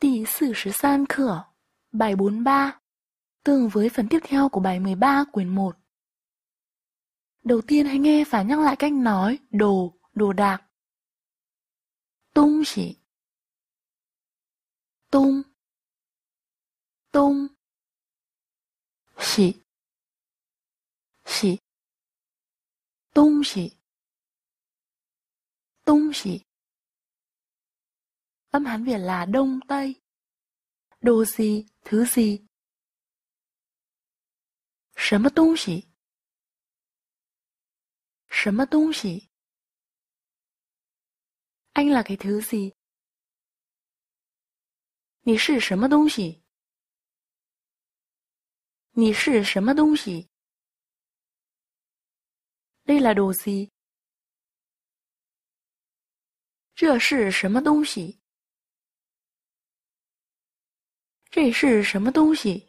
Tỷ 43 Bài 43 Tương với phần tiếp theo của bài 13 quyển 1 Đầu tiên hãy nghe và nhắc lại cách nói đồ, đồ đạc Tung chỉ Tung Tung chỉ chỉ Tung chỉ Tung chỉ Âm Hán Việt là Đông Tây. Đồ gì, thứ gì? 什么东西？什么东西？Anh là cái thứ gì? 你是什么东西？你是什么东西？Đây là đồ gì? 这是什么东西？ 这是什么东西？